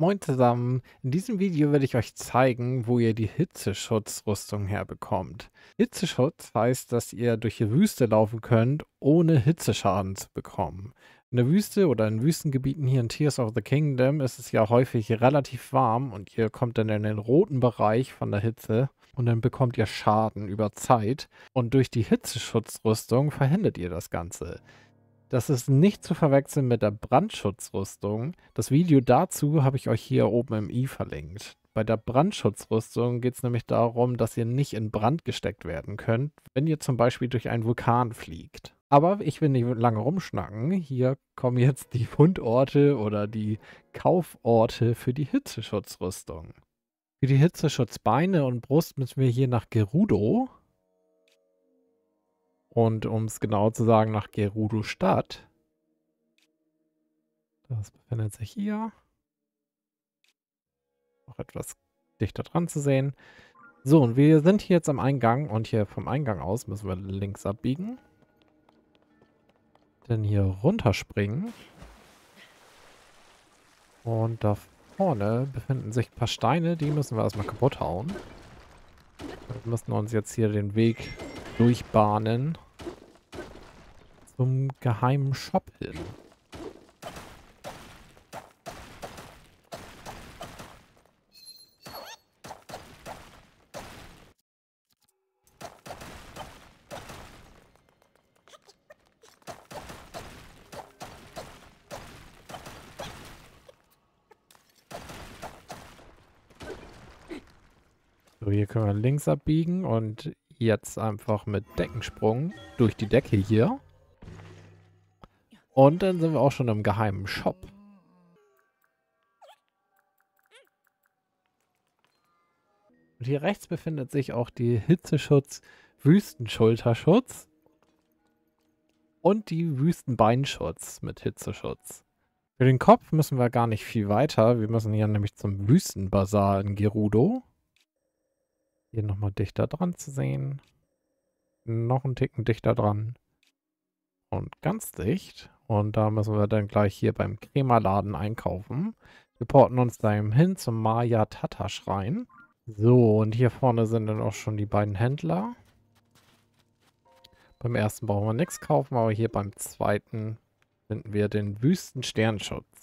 Moin zusammen, in diesem Video werde ich euch zeigen, wo ihr die Hitzeschutzrüstung herbekommt. Hitzeschutz heißt, dass ihr durch die Wüste laufen könnt, ohne Hitzeschaden zu bekommen. In der Wüste oder in Wüstengebieten hier in Tears of the Kingdom ist es ja häufig relativ warm und ihr kommt dann in den roten Bereich von der Hitze und dann bekommt ihr Schaden über Zeit und durch die Hitzeschutzrüstung verhindert ihr das Ganze. Das ist nicht zu verwechseln mit der Brandschutzrüstung. Das Video dazu habe ich euch hier oben im i verlinkt. Bei der Brandschutzrüstung geht es nämlich darum, dass ihr nicht in Brand gesteckt werden könnt, wenn ihr zum Beispiel durch einen Vulkan fliegt. Aber ich will nicht lange rumschnacken. Hier kommen jetzt die Fundorte oder die Kauforte für die Hitzeschutzrüstung. Für die Hitzeschutzbeine und Brust müssen wir hier nach Gerudo. Und um es genau zu sagen, nach Gerudo-Stadt. Das befindet sich hier. Noch etwas dichter dran zu sehen. So, und wir sind hier jetzt am Eingang und hier vom Eingang aus müssen wir links abbiegen. Dann hier runterspringen. Und da vorne befinden sich ein paar Steine, die müssen wir erstmal kaputt hauen. Wir müssen uns jetzt hier den Weg durchbahnen zum geheimen Shop hin. So, hier können wir links abbiegen und jetzt einfach mit Deckensprung durch die Decke hier. Und dann sind wir auch schon im geheimen Shop. Und hier rechts befindet sich auch die Hitzeschutz Wüstenschulterschutz und die Wüstenbeinschutz mit Hitzeschutz. Für den Kopf müssen wir gar nicht viel weiter. Wir müssen hier nämlich zum Wüstenbazar in Gerudo. Hier nochmal dichter dran zu sehen. Noch einen Ticken dichter dran. Und ganz dicht. Und da müssen wir dann gleich hier beim Crema-Laden einkaufen. Wir porten uns dann hin zum Maya Tata Schrein. So, und hier vorne sind dann auch schon die beiden Händler. Beim ersten brauchen wir nichts kaufen, aber hier beim zweiten finden wir den Wüsten Sternschutz.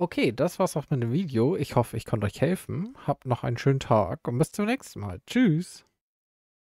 Okay, das war's auch mit dem Video. Ich hoffe, ich konnte euch helfen. Habt noch einen schönen Tag und bis zum nächsten Mal. Tschüss.